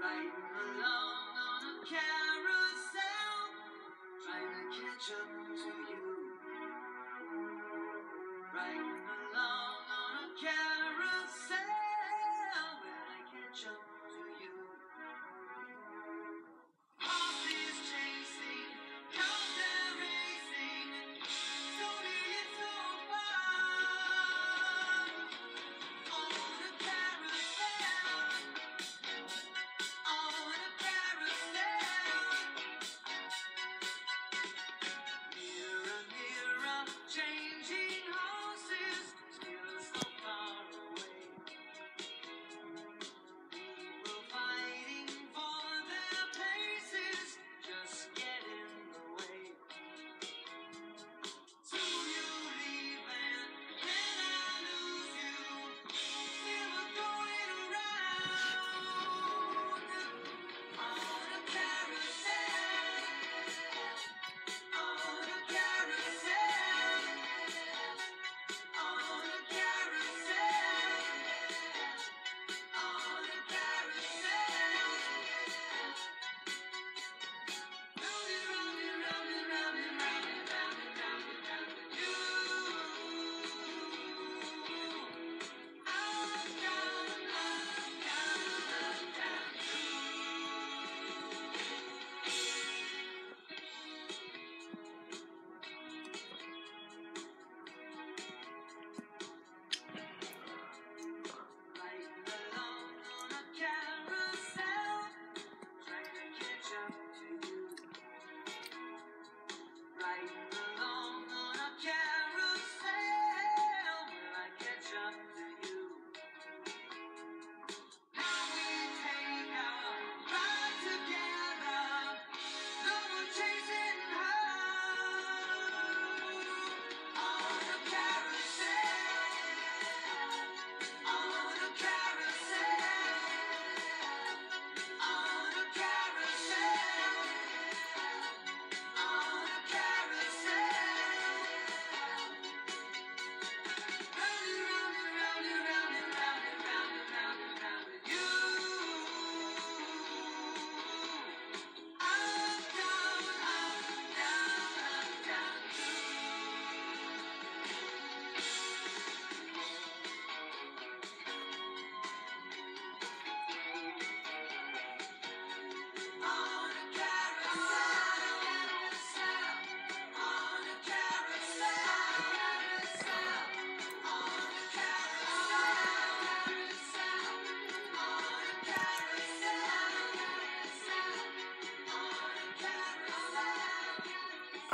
Riding alone on a cat.